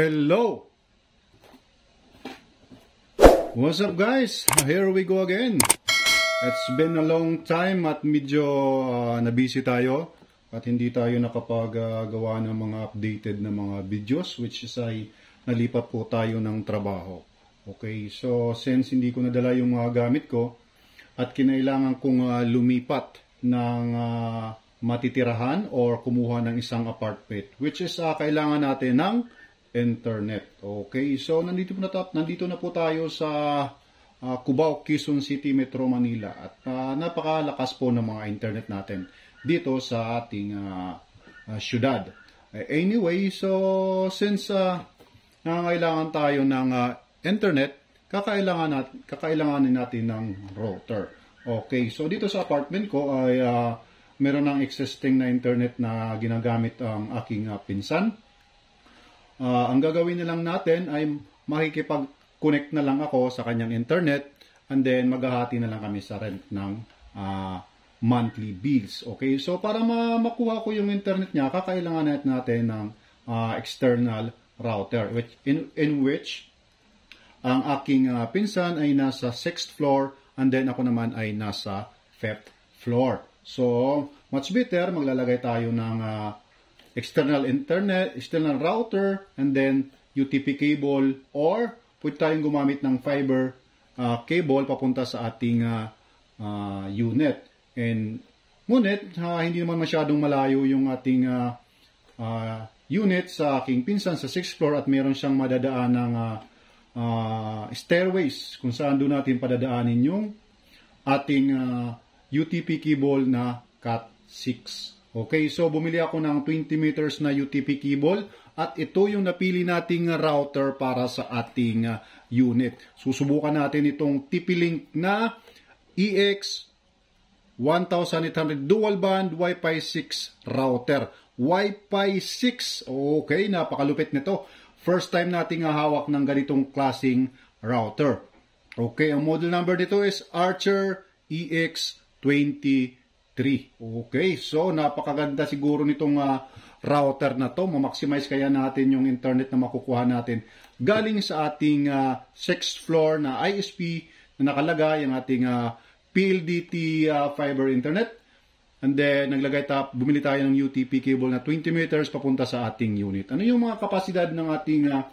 Hello! What's up guys? Here we go again. It's been a long time at medyo uh, nabisi tayo at hindi tayo nakapagawa ng mga updated na mga videos which is ay nalipat po tayo ng trabaho. Okay, so since hindi ko nadala yung mga gamit ko at kinailangan kong uh, lumipat ng uh, matitirahan or kumuha ng isang apartment which is uh, kailangan natin ng internet. Okay, so nandito na, nandito na po tayo sa uh, Cubao, Quezon City, Metro Manila at uh, napakalakas po ng mga internet natin dito sa ating uh, uh, syudad. Anyway, so since uh, nangangailangan tayo ng uh, internet, kakailangan nat kakailanganin natin ng router. Okay, so dito sa apartment ko ay uh, meron ng existing na internet na ginagamit ang aking uh, pinsan Uh, ang gagawin na lang natin ay makikipag-connect na lang ako sa kanyang internet and then maghahati na lang kami sa rent ng uh, monthly bills. Okay, so para ma makuha ko yung internet niya, kakailangan natin ng uh, external router which in, in which ang aking uh, pinsan ay nasa 6th floor and then ako naman ay nasa 5th floor. So, much better, maglalagay tayo ng uh, external internet, external router, and then UTP cable or pwede tayong gumamit ng fiber uh, cable papunta sa ating uh, uh, unit. And ngunit, uh, hindi naman masyadong malayo yung ating uh, uh, unit sa aking pinsan sa 6th floor at meron siyang madadaan ng uh, uh, stairways kung saan doon natin padadaanin yung ating uh, UTP cable na Cat6. Okay, so bumili ako ng 20 meters na UTP cable at ito yung napili nating router para sa ating uh, unit. Susubukan natin itong TP-Link na EX 1800 dual band Wi-Fi 6 router. Wi-Fi 6. Okay, napakalupit nito. First time nating hawak ng ganitong klasing router. Okay, ang model number nito is Archer EX20 3. Okay, so napakaganda siguro nitong uh, router na to. Ma-maximize kaya natin yung internet na makukuha natin galing sa ating uh, 6th floor na ISP na nakalagay ang ating uh, PLDT uh, fiber internet. And then, naglagay tap, bumili tayo ng UTP cable na 20 meters papunta sa ating unit. Ano yung mga kapasidad ng ating uh,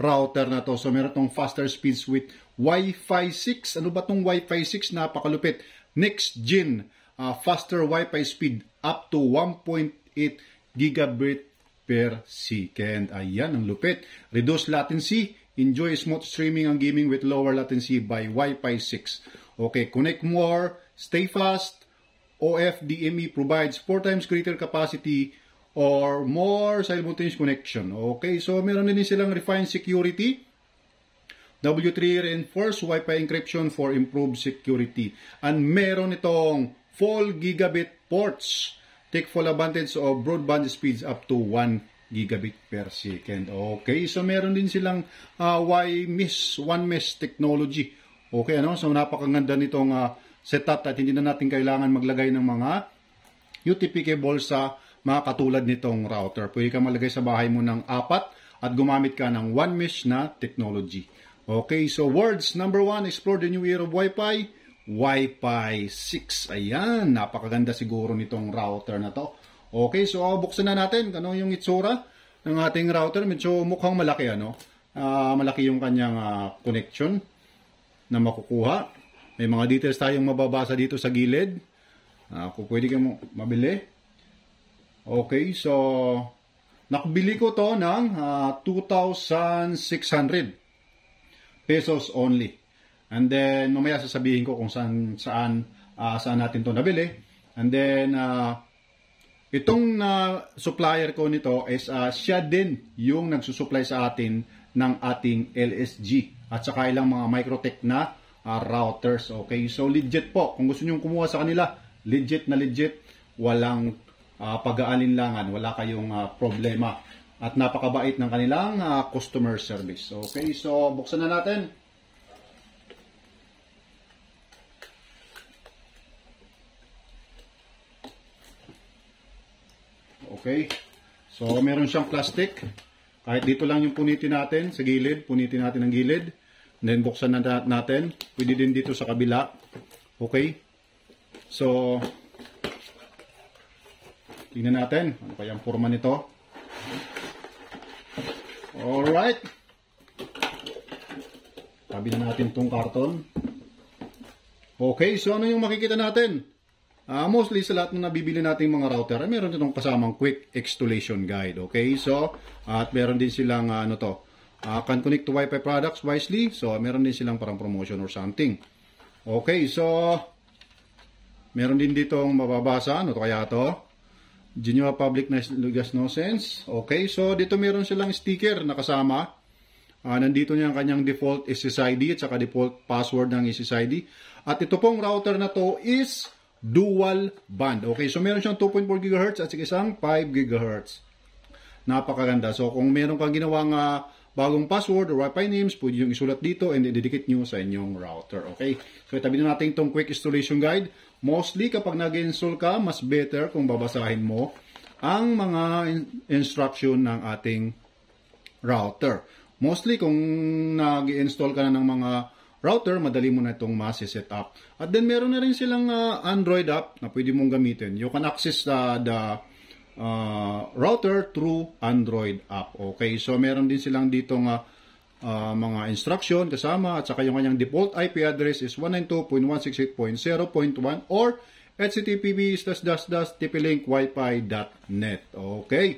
router na to? So, meron tong faster speeds with Wi-Fi 6. Ano ba tong Wi-Fi 6? Napakalupit. Next gen uh, faster Wi-Fi speed up to 1.8 gigabit per second. Ayan, ang lupit. Reduce latency. Enjoy smooth streaming and gaming with lower latency by Wi-Fi 6. Okay, connect more. Stay fast. OFDME provides 4 times greater capacity or more simultaneous connection. Okay, so meron din silang refined security. W3 reinforced Wi-Fi encryption for improved security. And meron itong full gigabit ports. Take full advantage of broadband speeds up to 1 gigabit per second. Okay, so meron din silang uh, Y-Mesh, One Mesh technology. Okay, ano? So napakaganda nitong uh, setup at hindi na natin kailangan maglagay ng mga UTP cable sa mga katulad nitong router. Pwede ka malagay sa bahay mo ng apat at gumamit ka ng One Mesh na technology. Okay, so words number one, explore the new era of Wi-Fi. Wi-Fi 6. Ayan, napakaganda siguro nitong router na to. Okay, so uh, buksan na natin. Ano yung itsura ng ating router? Medyo mukhang malaki, ano? Uh, malaki yung kanyang uh, connection na makukuha. May mga details tayong mababasa dito sa gilid. Uh, kung pwede kang mabili. Okay, so nakabili ko to ng uh, 2,600 pesos only. And then mamaya sasabihin ko kung saan saan uh, saan natin 'to nabili. And then uh, itong uh, supplier ko nito is uh, siya din yung nagsusupply sa atin ng ating LSG at saka ilang mga Microtech na uh, routers. Okay, so legit po. Kung gusto niyo kumuha sa kanila, legit na legit, walang uh, pag-aalinlangan, wala kayong uh, problema. At napakabait ng kanilang uh, customer service. Okay, so buksan na natin. Okay? So, meron siyang plastic. Kahit dito lang yung punitin natin sa gilid, punitin natin ang gilid. And then buksan na natin. Pwede din dito sa kabila. Okay? So, tingnan natin. Ano kaya ang forma nito? Alright. Tabi na natin itong karton. Okay, so ano yung makikita natin? Uh, mostly sa lahat ng nabibili nating mga router, ay meron itong kasamang quick installation guide. Okay, so at meron din silang uh, ano to, uh, can connect to Wi-Fi products wisely. So meron din silang parang promotion or something. Okay, so meron din ditong mababasa. Ano to kaya to? Geneva Public Lugas No Sense. Okay, so dito meron silang sticker na kasama. Uh, nandito niya ang kanyang default SSID at saka default password ng SSID. At ito pong router na to is dual band. Okay, so meron siyang 2.4 GHz at isang 5 GHz. Napakaganda. So kung meron kang ginawang uh, bagong password or Wi-Fi names, pwede yung isulat dito and ididikit nyo sa inyong router. Okay, so itabi na natin itong quick installation guide. Mostly kapag nag-install ka, mas better kung babasahin mo ang mga instruction ng ating router. Mostly kung nag-install ka na ng mga router, madali mo na itong masi-set up. At then meron na rin silang uh, Android app na pwede mong gamitin. You can access uh, the uh, router through Android app. Okay, so meron din silang ditong uh, uh, mga instruction kasama at saka yung kanyang default IP address is 192.168.0.1 or http tplink.wifi.net. Okay.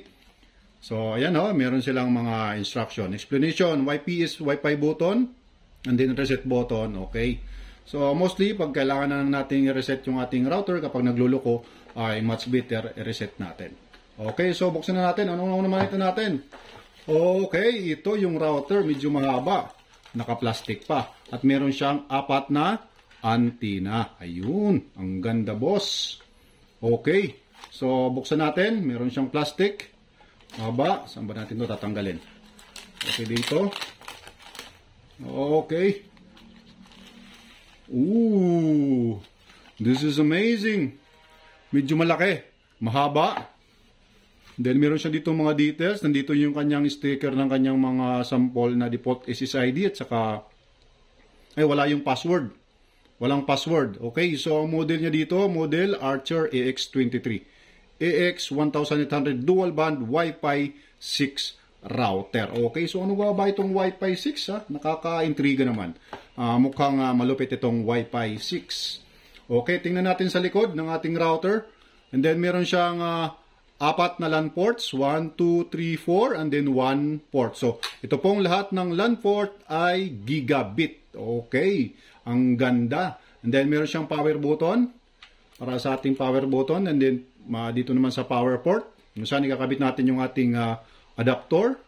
So, ayan ho, meron silang mga instruction. Explanation, YP is Wi-Fi button and then reset button, okay. So mostly pag kailangan na natin i-reset yung ating router kapag nagluloko ay much better i-reset natin. Okay, so buksan na natin. Anong naman ito natin? Okay, ito yung router medyo mahaba. Naka-plastic pa. At meron siyang apat na antenna. Ayun, ang ganda boss. Okay, so buksan natin. Meron siyang plastic. Mahaba. Saan ba natin ito tatanggalin? Okay, dito. Okay. Ooh. This is amazing. Medyo malaki. Mahaba. Then meron siya dito mga details. Nandito yung kanyang sticker ng kanyang mga sample na default SSID at saka ay wala yung password. Walang password. Okay, so ang model niya dito, model Archer AX23. AX1800 dual band Wi-Fi 6 router. Okay, so ano ba ba itong Wi-Fi 6 ha? Nakaka-intriga naman. Uh, mukhang uh, malupit itong Wi-Fi 6. Okay, tingnan natin sa likod ng ating router. And then meron siyang uh, apat na LAN ports. 1, 2, 3, 4 and then 1 port. So, ito pong lahat ng LAN port ay gigabit. Okay, ang ganda. And then meron siyang power button para sa ating power button. And then uh, dito naman sa power port. Saan ikakabit natin yung ating uh, adapter.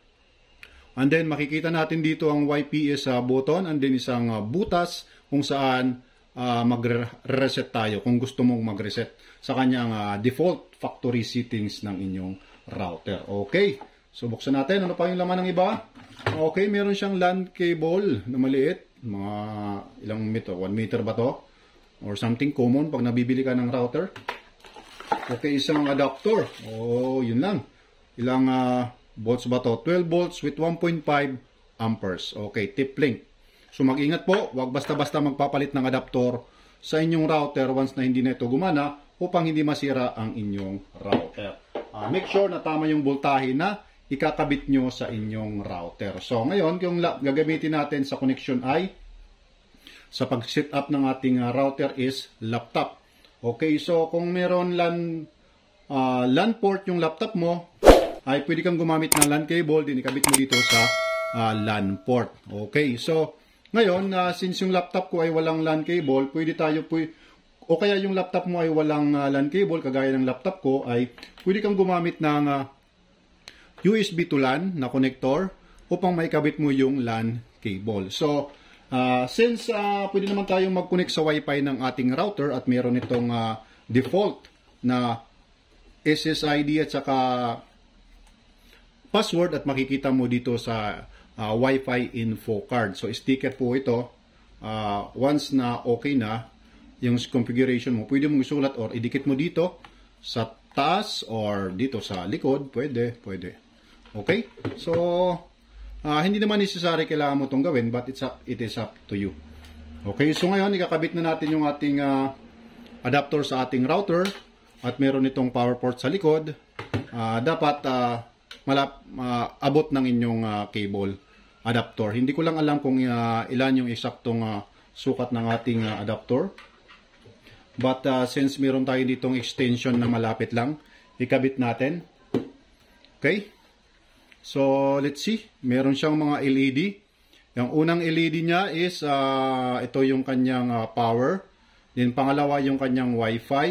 And then makikita natin dito ang YPS uh, button and then isang uh, butas kung saan uh, mag-reset tayo kung gusto mong mag-reset sa kanyang uh, default factory settings ng inyong router. Okay. So buksan natin. Ano pa yung laman ng iba? Okay, meron siyang LAN cable na maliit. Mga ilang meter? 1 meter ba to? Or something common pag nabibili ka ng router. Okay, isang adapter. Oh, yun lang. Ilang uh, volts ba to? 12 volts with 1.5 amperes. Okay, tip link. So mag-ingat po, wag basta-basta magpapalit ng adapter sa inyong router once na hindi na ito gumana upang hindi masira ang inyong router. Uh, make sure na tama yung voltahe na ikakabit nyo sa inyong router. So ngayon, yung gagamitin natin sa connection ay sa pag-set up ng ating uh, router is laptop. Okay, so kung meron LAN, uh, LAN port yung laptop mo, ay pwede kang gumamit ng LAN cable, din ikabit mo dito sa uh, LAN port. Okay, so ngayon, uh, since yung laptop ko ay walang LAN cable, pwede tayo po o kaya yung laptop mo ay walang uh, LAN cable, kagaya ng laptop ko, ay pwede kang gumamit ng uh, USB to LAN na connector upang maikabit mo yung LAN cable. So, uh, since uh, pwede naman tayong mag-connect sa Wi-Fi ng ating router at meron itong uh, default na SSID at saka password at makikita mo dito sa uh, Wi-Fi info card. So sticker po ito. Uh, once na okay na yung configuration mo, pwede mong isulat or idikit mo dito sa taas or dito sa likod. Pwede, pwede. Okay? So, ah, hindi naman necessary kailangan mo itong gawin, but it's up, it is up to you. Okay, so ngayon, ikakabit na natin yung ating ah, adapter sa ating router at meron itong power port sa likod. Ah, dapat ah, malap, ah, abot ng inyong ah, cable adapter. Hindi ko lang alam kung ah, ilan yung eksaktong ah, sukat ng ating ah, adapter. But uh, since meron tayo ditong extension na malapit lang, ikabit natin. Okay? So, let's see. Meron siyang mga LED. Yung unang LED niya is, uh, ito yung kanyang uh, power. Then, pangalawa yung kanyang Wi-Fi.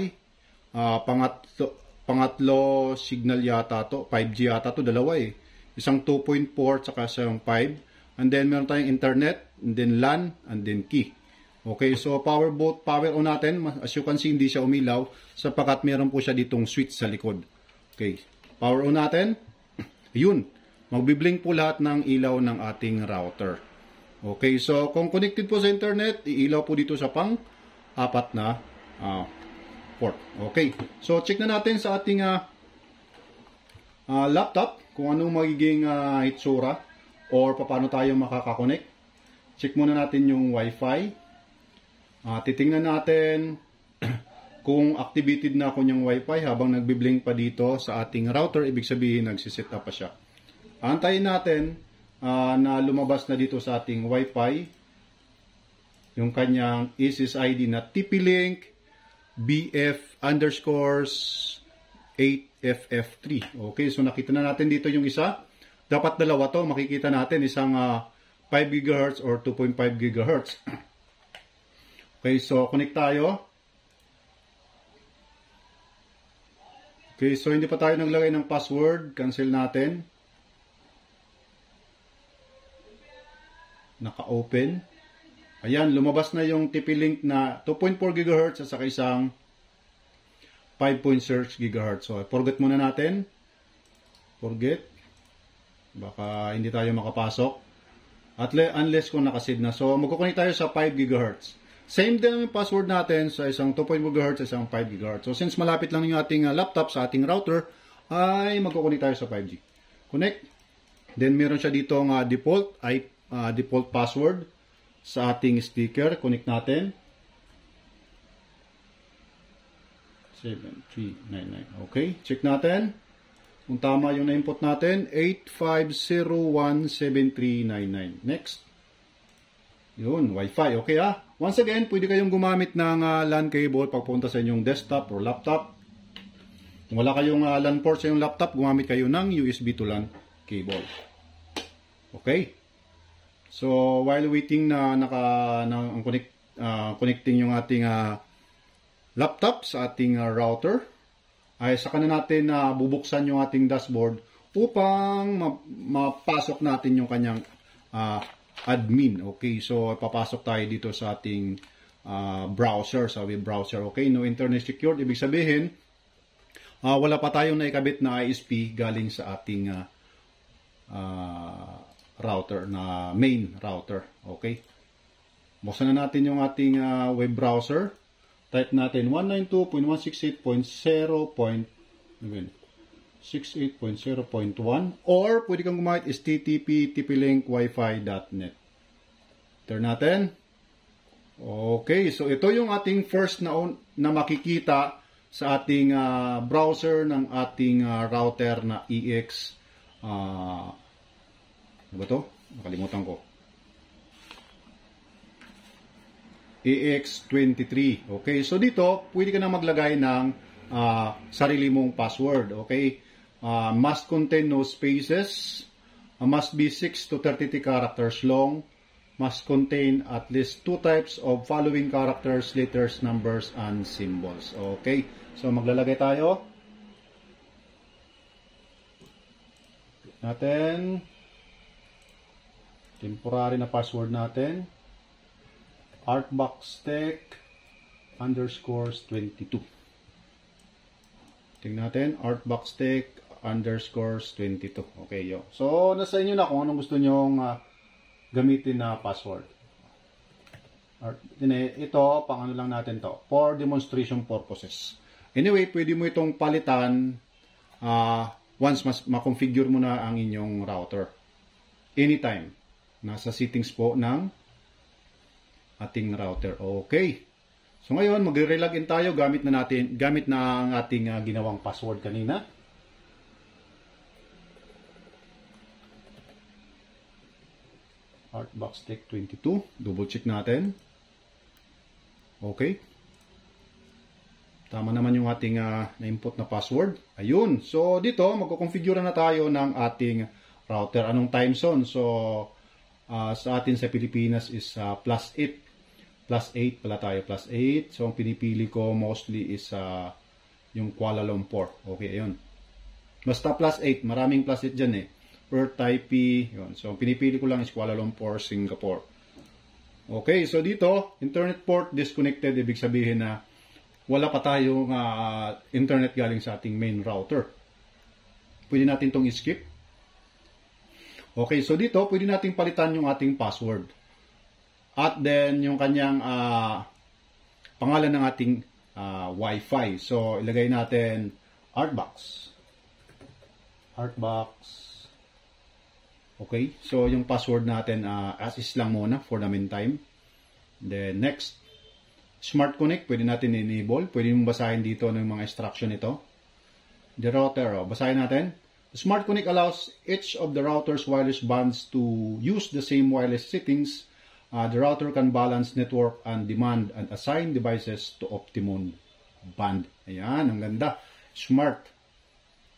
Uh, pangatlo, pangatlo signal yata to. 5G yata to. Dalawa eh. Isang 2.4 saka isang 5. And then, meron tayong internet. And then, LAN. And then, key. Okay, so power boat, power on natin. As you can see, hindi siya umilaw sapagkat meron po siya ditong switch sa likod. Okay, power on natin. Yun, magbiblink po lahat ng ilaw ng ating router. Okay, so kung connected po sa internet, iilaw po dito sa pang apat na uh, port. Okay, so check na natin sa ating uh, uh, laptop kung anong magiging uh, itsura or paano tayo makakakonect. Check muna natin yung wifi. Uh, titingnan natin kung activated na kanyang wifi habang nagbiblink pa dito sa ating router. Ibig sabihin, nagsiset up pa siya. Antayin natin uh, na lumabas na dito sa ating wifi yung kanyang SSID na TP-Link BF underscores 8FF3. Okay, so nakita na natin dito yung isa. Dapat dalawa to. Makikita natin isang uh, 5 GHz or 2.5 GHz. Okay, so connect tayo. Okay, so hindi pa tayo naglagay ng password. Cancel natin. Naka-open. Ayan, lumabas na yung TP-Link na 2.4 GHz at saka isang 5.6 GHz. So, forget muna natin. Forget. Baka hindi tayo makapasok. At unless kung nakasid na. So, magkukunik tayo sa 5 GHz. Same din yung password natin sa isang 2.1 GHz sa isang 5 GHz. So since malapit lang yung ating uh, laptop sa ating router, ay magkukunik tayo sa 5G. Connect. Then meron siya dito ng uh, default ay uh, default password sa ating sticker. Connect natin. 7399. Okay, check natin. Kung tama yung na-input natin, 85017399. Next. Yun, Wi-Fi. Okay ah. Once again, pwede kayong gumamit ng uh, LAN cable pagpunta sa inyong desktop or laptop. Kung wala kayong uh, LAN port sa inyong laptop, gumamit kayo ng USB to LAN cable. Okay? So, while waiting na naka na, connect, uh, connecting yung ating uh, laptop sa ating uh, router, ay saka na natin na uh, bubuksan yung ating dashboard upang ma mapasok natin yung kanyang uh, admin. Okay, so papasok tayo dito sa ating uh, browser, sa web browser. Okay, no internet secured. Ibig sabihin, uh, wala pa tayong naikabit na ISP galing sa ating uh, uh, router, na main router. Okay, buksan na natin yung ating uh, web browser. Type natin 192.168.0. 68.0.1 or pwede kang gumamit is ttp tplink natin. Okay, so ito yung ating first na, na makikita sa ating uh, browser ng ating uh, router na EX uh, ano ba to? Nakalimutan ko. EX23. Okay, so dito, pwede ka na maglagay ng uh, sarili mong password. Okay, uh, must contain no spaces, uh, must be 6 to 33 characters long, must contain at least two types of following characters, letters, numbers, and symbols. Okay, so maglalagay tayo. Natin temporary na password natin artboxtech underscores 22 tingnan natin artboxtech underscores 22. Okay, yo. So, nasa inyo na kung anong gusto nyong uh, gamitin na password. Or, ito, pang ano lang natin to. For demonstration purposes. Anyway, pwede mo itong palitan uh, once mas makonfigure mo na ang inyong router. Anytime. Nasa settings po ng ating router. Okay. So ngayon, magre-login tayo gamit na natin gamit na ang ating uh, ginawang password kanina. Artbox Tech 22. Double check natin. Okay. Tama naman yung ating uh, na-input na password. Ayun. So, dito, magkukonfigure na tayo ng ating router. Anong time zone? So, uh, sa atin sa Pilipinas is uh, plus 8. Plus 8 pala tayo. Plus 8. So, ang pinipili ko mostly is uh, yung Kuala Lumpur. Okay, ayun. Basta plus 8. Maraming plus 8 dyan eh. Per Taipei. Yun. So, ang pinipili ko lang is Kuala Lumpur, Singapore. Okay, so dito, internet port disconnected. Ibig sabihin na wala pa tayong uh, internet galing sa ating main router. Pwede natin itong skip. Okay, so dito, pwede natin palitan yung ating password. At then, yung kanyang uh, pangalan ng ating uh, Wi-Fi. So, ilagay natin Artbox. Artbox. Okay, so yung password natin uh, as is lang muna for the meantime. Then, next. Smart Connect, pwede natin enable. Pwede mong basahin dito ng mga instruction ito. The router, oh, basahin natin. Smart Connect allows each of the router's wireless bands to use the same wireless settings. Uh, the router can balance network and demand and assign devices to optimum band. Ayan, ang ganda. Smart.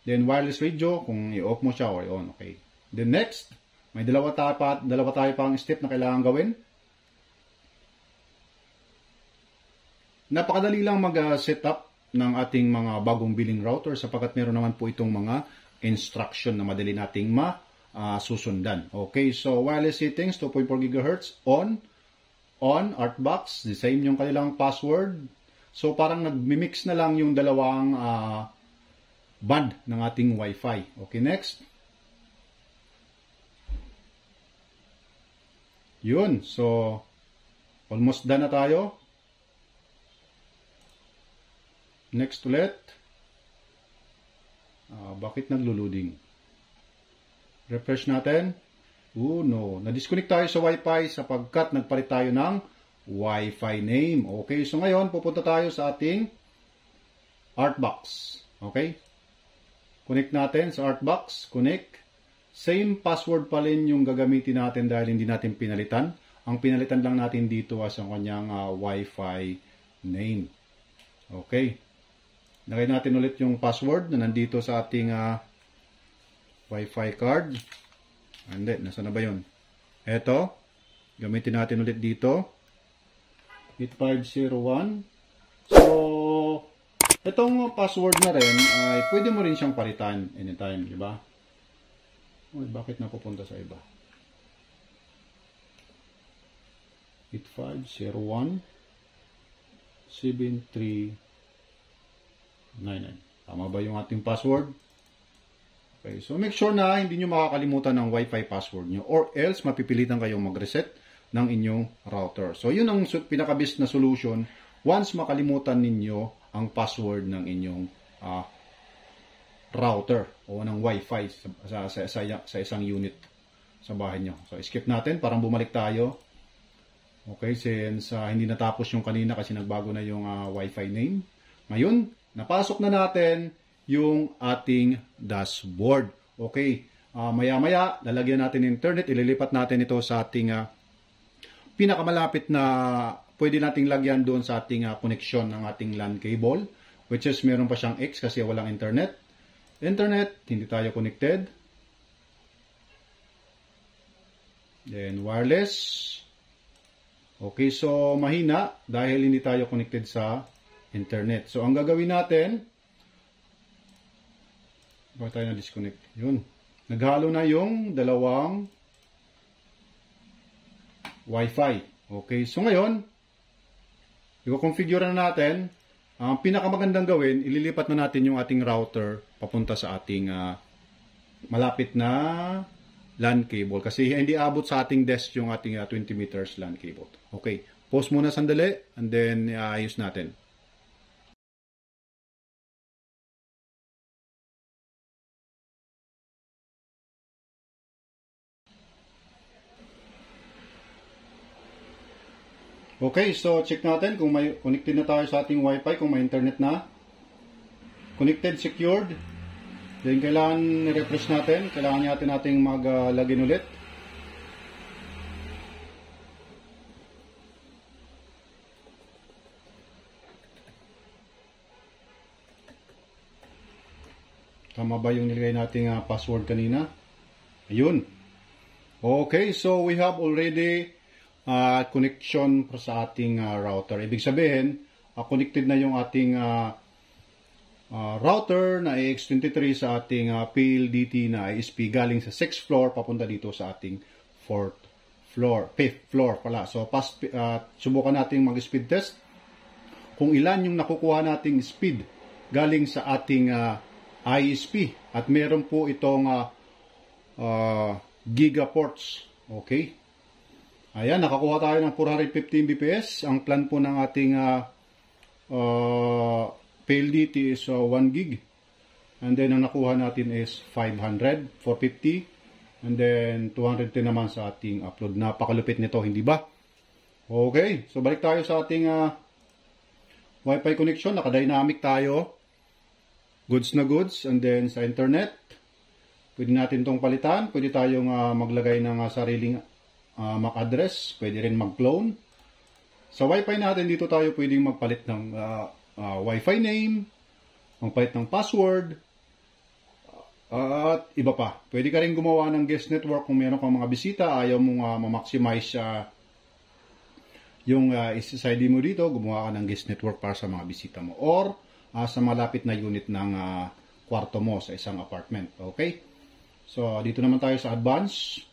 Then wireless radio, kung i-off mo siya or i-on. Okay. Then next, may dalawa tayo pa, dalawa tayo pang step na kailangan gawin. Napakadali lang mag-set up ng ating mga bagong billing router sapagkat meron naman po itong mga instruction na madali nating masusundan. Uh, okay, so wireless settings 2.4 GHz on on Artbox, the same yung kanilang password. So parang nagmi-mix na lang yung dalawang uh, band ng ating Wi-Fi. Okay, next. Yun, so almost done na tayo. Next ulit. Uh, bakit naglo-loading? Refresh natin. Oh no, na-disconnect tayo sa Wi-Fi sapagkat nagpalit tayo ng Wi-Fi name. Okay, so ngayon pupunta tayo sa ating Artbox. Okay? Connect natin sa Artbox. Connect. Same password pa rin yung gagamitin natin dahil hindi natin pinalitan. Ang pinalitan lang natin dito as ang kanyang uh, Wi-Fi name. Okay. Lagay natin ulit yung password na nandito sa ating uh, Wi-Fi card. Hindi, nasa na ba yun? Eto. Gamitin natin ulit dito. 8501. So, itong password na rin, ay pwede mo rin siyang palitan anytime, di ba? Uy, bakit napupunta sa iba? 8501 73 99. Tama ba yung ating password? Okay, so make sure na hindi nyo makakalimutan ng Wi-Fi password nyo or else mapipilitan kayong mag-reset ng inyong router. So yun ang pinaka-best na solution once makalimutan ninyo ang password ng inyong uh, router o ng Wi-Fi sa, sa, sa, sa isang unit sa bahay nyo. So skip natin, parang bumalik tayo. Okay, since uh, hindi natapos yung kanina kasi nagbago na yung uh, Wi-Fi name. Ngayon, napasok na natin yung ating dashboard. Okay, uh, maya-maya, lalagyan natin internet, ililipat natin ito sa ating uh, pinakamalapit na pwede nating lagyan doon sa ating uh, connection ng ating LAN cable, which is meron pa siyang X kasi walang internet. Internet, hindi tayo connected. Then wireless. Okay, so mahina dahil hindi tayo connected sa internet. So, ang gagawin natin, bakit tayo na-disconnect? Yun. Naghalo na yung dalawang Wi-Fi. Okay, so ngayon, i-configure na natin. Ang pinakamagandang gawin, ililipat na natin yung ating router papunta sa ating uh, malapit na LAN cable. Kasi hindi abot sa ating desk yung ating uh, ah, 20 meters LAN cable. Okay, pause muna sandali and then uh, ayos natin. Okay, so check natin kung may connected na tayo sa ating wifi, kung may internet na. Connected, secured. Then kailangan refresh natin, kailangan natin nating mag-login ulit. Tama ba yung nilagay nating uh, password kanina? Ayun. Okay, so we have already uh, connection sa ating uh, router. Ibig sabihin, uh, connected na yung ating uh, uh, router na AX23 sa ating uh, PLDT na ISP galing sa 6th floor papunta dito sa ating 4th floor, 5th floor pala. So, pas, uh, subukan nating mag-speed test kung ilan yung nakukuha nating speed galing sa ating uh, ISP. At meron po itong uh, uh, gigaports. Okay? Ayan, nakakuha tayo ng 415 bps. Ang plan po ng ating uh, uh, PLDT is uh, 1 gig. And then, ang nakuha natin is 500, 450. And then, 210 naman sa ating upload. Napakalupit nito, hindi ba? Okay, so balik tayo sa ating uh, Wi-Fi connection. Naka-dynamic tayo. Goods na goods. And then, sa internet, Pwede natin itong palitan. Pwede tayong uh, maglagay ng uh, sariling uh, MAC address. Pwede rin mag-clone. Sa Wi-Fi natin, dito tayo pwedeng magpalit ng uh, uh, Wi-Fi name, magpalit ng password, uh, at iba pa. Pwede ka rin gumawa ng guest network kung meron kang mga bisita, ayaw mong uh, ma-maximize uh, yung uh, SSID mo dito, gumawa ka ng guest network para sa mga bisita mo. Or uh, sa malapit na unit ng uh, kwarto mo sa isang apartment. Okay? So, dito naman tayo sa advanced.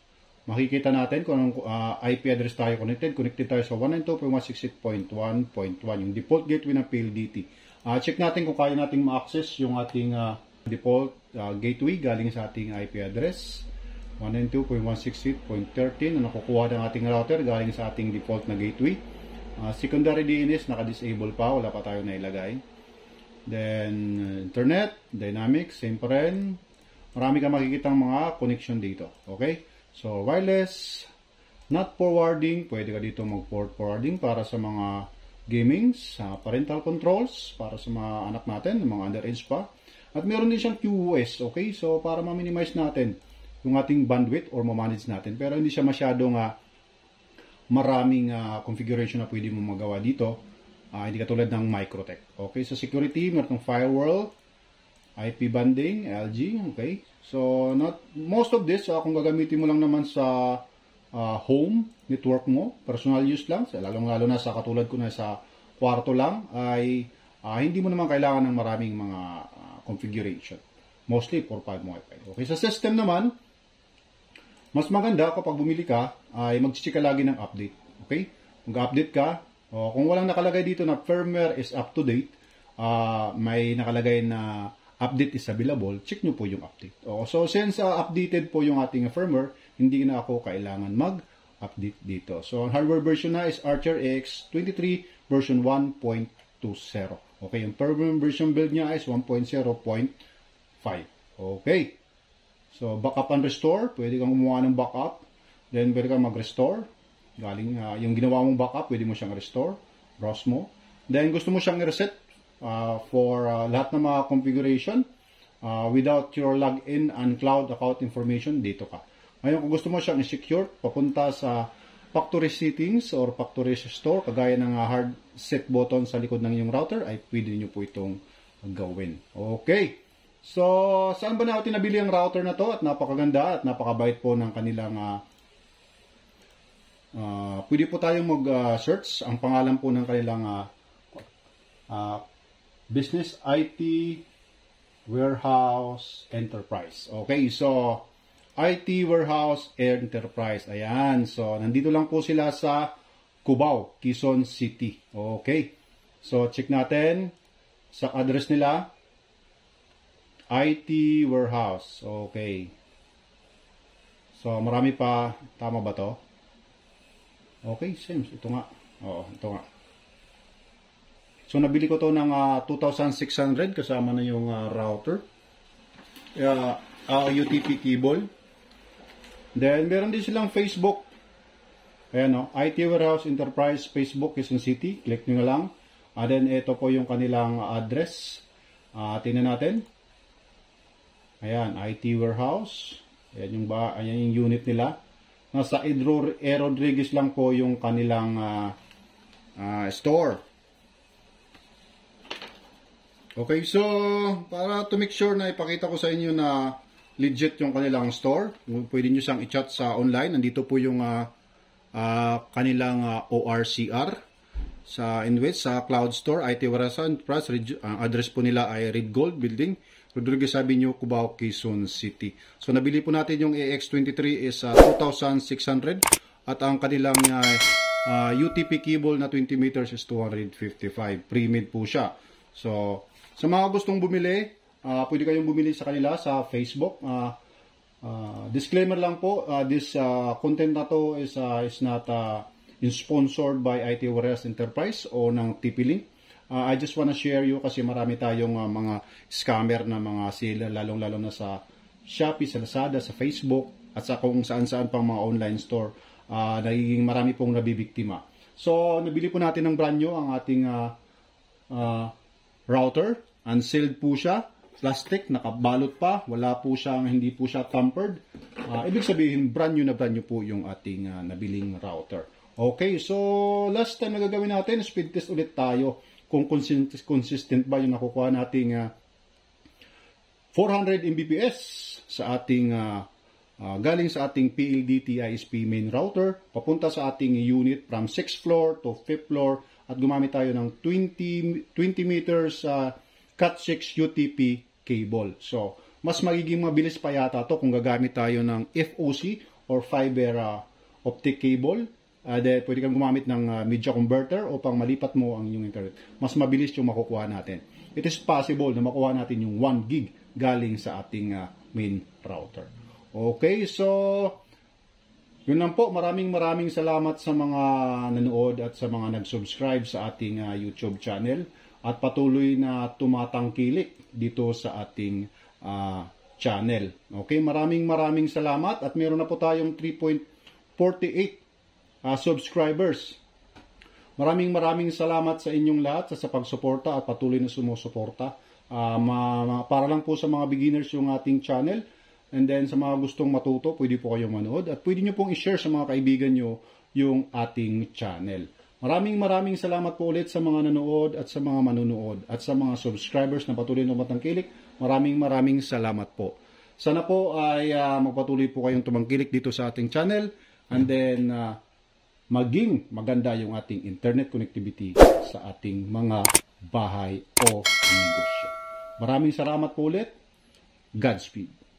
Makikita natin kung uh, IP address tayo connected. Connected tayo sa 192.168.1.1, yung default gateway ng PLDT. Uh, check natin kung kaya nating ma-access yung ating uh, default uh, gateway galing sa ating IP address. 192.168.13 na nakukuha ng ating router galing sa ating default na gateway. Uh, secondary DNS, naka-disable pa, wala pa tayo nailagay. Then, internet, dynamic, same pa rin marami kang makikita mga connection dito. Okay? So, wireless, not forwarding, pwede ka dito mag-port forwarding para sa mga gaming, sa parental controls, para sa mga anak natin, mga underage pa. At meron din siyang QoS, okay? So, para ma-minimize natin yung ating bandwidth or ma-manage natin. Pero hindi siya masyadong uh, maraming uh, configuration na pwede mo magawa dito. Uh, hindi katulad ng Microtech. Okay, sa security, meron firewall, IP banding, LG, okay? So, not most of this, uh, kung gagamitin mo lang naman sa uh, home network mo, personal use lang, lalong-lalo na sa katulad ko na sa kwarto lang, ay uh, hindi mo naman kailangan ng maraming mga uh, configuration. Mostly 4.5 Wi-Fi. Okay, sa system naman, mas maganda kapag bumili ka, ay mag-check ka lagi ng update. Okay? Mag-update ka, o kung walang nakalagay dito na firmware is up to date, uh, may nakalagay na update is available, check nyo po yung update. O, so, since uh, updated po yung ating firmware, hindi na ako kailangan mag-update dito. So, ang hardware version na is Archer X23 version 1.20. Okay, yung firmware version build niya is 1.0.5. Okay. So, backup and restore. Pwede kang gumawa ng backup. Then, pwede kang mag-restore. Galing, uh, yung ginawa mong backup, pwede mo siyang restore. Browse mo. Then, gusto mo siyang i-reset uh, for uh, lahat ng mga configuration uh, without your login and cloud account information, dito ka. Ngayon, kung gusto mo siyang i-secure, papunta sa factory settings or factory store, kagaya ng uh, hard set button sa likod ng iyong router, ay pwede nyo po itong gawin. Okay. So, saan ba natin nabili ang router na to? At napakaganda at napakabait po ng kanilang uh, uh, pwede po tayong mag-search. Uh, ang pangalan po ng kanilang uh, uh, Business IT Warehouse Enterprise. Okay, so IT Warehouse Enterprise. Ayan, so nandito lang po sila sa Cubao, Quezon City. Okay, so check natin sa address nila. IT Warehouse. Okay. So, marami pa. Tama ba to? Okay, Sims. Ito nga. Oo, ito nga. So nabili ko to ng uh, ah, 2,600 kasama na yung uh, router. Uh, uh, UTP cable. Then meron din silang Facebook. Ayan no, IT Warehouse Enterprise Facebook Quezon City. Click nyo na lang. And then ito po yung kanilang address. Uh, tingnan natin. Ayan, IT Warehouse. Ayan yung, ba, ayan yung unit nila. Nasa. Rodriguez lang po yung kanilang uh, uh, store. Okay, so para to make sure na ipakita ko sa inyo na legit yung kanilang store, pwede nyo siyang i-chat sa online. Nandito po yung uh, uh, kanilang uh, ORCR sa Inwest, sa Cloud Store, IT Warasan Plus. Uh, address po nila ay Red Gold Building, Rodriguez Avenue, Cubao, Quezon City. So nabili po natin yung AX23 is uh, 2,600 at ang kanilang uh, uh, UTP cable na 20 meters is 255. Pre-made po siya. So, sa mga gustong bumili, uh, pwede kayong bumili sa kanila sa Facebook. Uh, uh, disclaimer lang po, uh, this uh, content na to is, uh, is not uh, sponsored by IT Warriors Enterprise o ng TP-Link. Uh, I just wanna share you kasi marami tayong uh, mga scammer na mga seller, lalong-lalo na sa Shopee, sa Lazada, sa Facebook, at sa kung saan-saan pang mga online store. Uh, nagiging marami pong nabibiktima. So, nabili po natin ng brand new ang ating uh, uh, router. Unsealed po siya. Plastic, nakabalot pa. Wala po siyang, hindi po siya tampered. Uh, ibig sabihin, brand new na brand new po yung ating uh, nabiling router. Okay, so last time na gagawin natin, speed test ulit tayo kung consistent, consistent ba yung nakukuha nating uh, 400 Mbps sa ating uh, uh, galing sa ating PLDT ISP main router papunta sa ating unit from 6th floor to 5th floor at gumamit tayo ng 20, 20 meters uh, Cat6 UTP cable. So, mas magiging mabilis pa yata to kung gagamit tayo ng FOC or fiber uh, optic cable. Uh, de, pwede kang gumamit ng uh, media converter upang malipat mo ang inyong internet. Mas mabilis yung makukuha natin. It is possible na makuha natin yung 1 gig galing sa ating uh, main router. Okay, so yun lang po, maraming maraming salamat sa mga nanood at sa mga nag-subscribe sa ating uh, YouTube channel at patuloy na tumatangkilik dito sa ating uh, channel. Okay, maraming maraming salamat at meron na po tayong 3.48 uh, subscribers. Maraming maraming salamat sa inyong lahat sa, sa pagsuporta at patuloy na sumusuporta. Uh, ma, ma, para lang po sa mga beginners yung ating channel And then sa mga gustong matuto, pwede po kayong manood at pwede nyo pong i-share sa mga kaibigan nyo yung ating channel. Maraming maraming salamat po ulit sa mga nanood at sa mga manunood at sa mga subscribers na patuloy na matangkilik. Maraming maraming salamat po. Sana po ay uh, magpatuloy po kayong tumangkilik dito sa ating channel and then uh, maging maganda yung ating internet connectivity sa ating mga bahay o negosyo. Maraming salamat po ulit. Godspeed.